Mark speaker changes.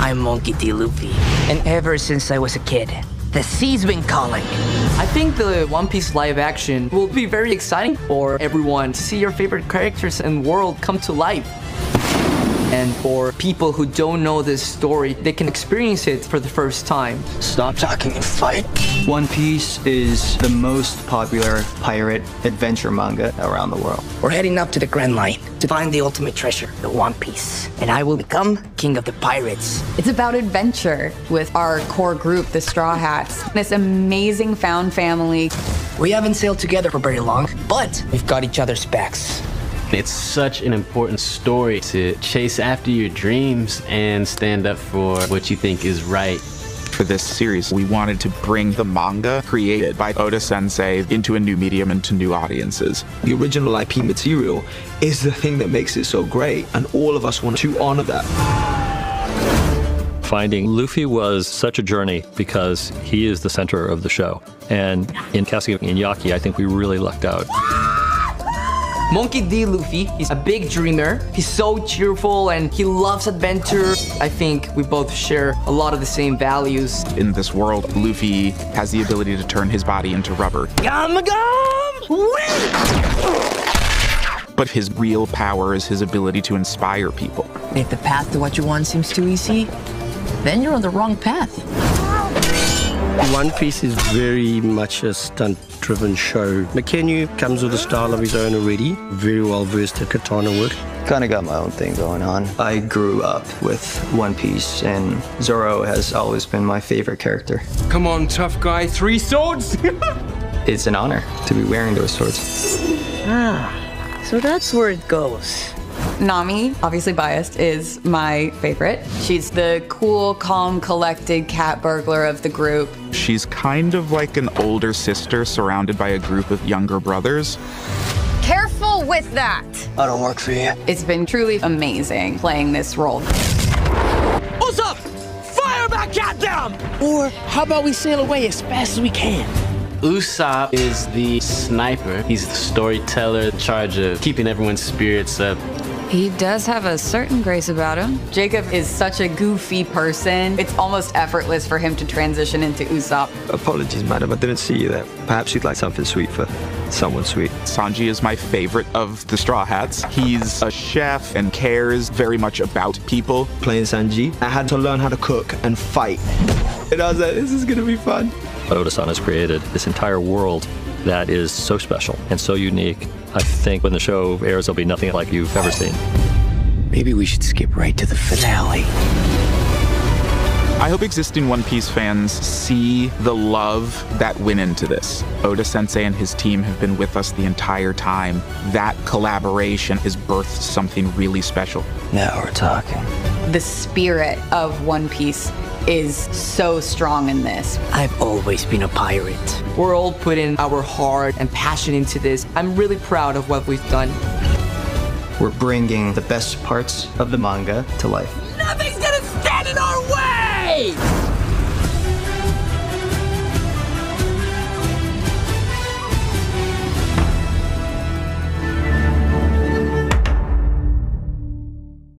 Speaker 1: I'm Monkey D. Luffy. And ever since I was a kid, the sea's been calling.
Speaker 2: I think the One Piece live action will be very exciting for everyone to see your favorite characters and world come to life. And for people who don't know this story, they can experience it for the first time.
Speaker 1: Stop talking and fight.
Speaker 3: One Piece is the most popular pirate adventure manga around the world.
Speaker 1: We're heading up to the Grand Line to find the ultimate treasure, the One Piece. And I will become king of the pirates.
Speaker 4: It's about adventure with our core group, the Straw Hats. This amazing found family.
Speaker 1: We haven't sailed together for very long, but we've got each other's backs.
Speaker 5: It's such an important story to chase after your dreams and stand up for what you think is right.
Speaker 6: For this series, we wanted to bring the manga created by Oda Sensei into a new medium and to new audiences.
Speaker 7: The original IP material is the thing that makes it so great, and all of us want to honor that.
Speaker 8: Finding Luffy was such a journey because he is the center of the show. And in casting Iñaki, I think we really lucked out.
Speaker 2: Monkey D. Luffy, he's a big dreamer. He's so cheerful and he loves adventure. I think we both share a lot of the same values.
Speaker 6: In this world, Luffy has the ability to turn his body into rubber.
Speaker 1: Gum gum! Wait!
Speaker 6: But his real power is his ability to inspire people.
Speaker 1: If the path to what you want seems too easy, then you're on the wrong path.
Speaker 9: One Piece is very much a stunt driven show. Mackenyu comes with a style of his own already, very well versed at katana work.
Speaker 3: Kind of got my own thing going on. I grew up with One Piece, and Zoro has always been my favorite character.
Speaker 10: Come on, tough guy, three swords!
Speaker 3: it's an honor to be wearing those swords.
Speaker 1: Ah, so that's where it goes.
Speaker 4: Nami, obviously biased, is my favorite. She's the cool, calm, collected cat burglar of the group.
Speaker 6: She's kind of like an older sister surrounded by a group of younger brothers.
Speaker 11: Careful with that.
Speaker 1: I don't work for you.
Speaker 4: It's been truly amazing playing this role.
Speaker 1: What's up? Fire back cat down! Or how about we sail away as fast as we can?
Speaker 5: Usopp is the sniper. He's the storyteller in charge of keeping everyone's spirits up.
Speaker 4: He does have a certain grace about him. Jacob is such a goofy person. It's almost effortless for him to transition into Usopp.
Speaker 7: Apologies, madam, I didn't see you there. Perhaps you'd like something sweet for someone sweet.
Speaker 6: Sanji is my favorite of the Straw Hats. He's a chef and cares very much about people.
Speaker 7: Playing Sanji, I had to learn how to cook and fight. And I was like, this is gonna be fun.
Speaker 8: But Oda-san has created this entire world that is so special and so unique. I think when the show airs, there'll be nothing like you've ever seen.
Speaker 1: Maybe we should skip right to the finale.
Speaker 6: I hope existing One Piece fans see the love that went into this. Oda Sensei and his team have been with us the entire time. That collaboration has birthed something really special.
Speaker 1: Now we're talking.
Speaker 4: The spirit of One Piece is so strong in this.
Speaker 1: I've always been a pirate.
Speaker 2: We're all putting our heart and passion into this. I'm really proud of what we've done.
Speaker 3: We're bringing the best parts of the manga to life.
Speaker 1: Nothing's gonna stand in our way!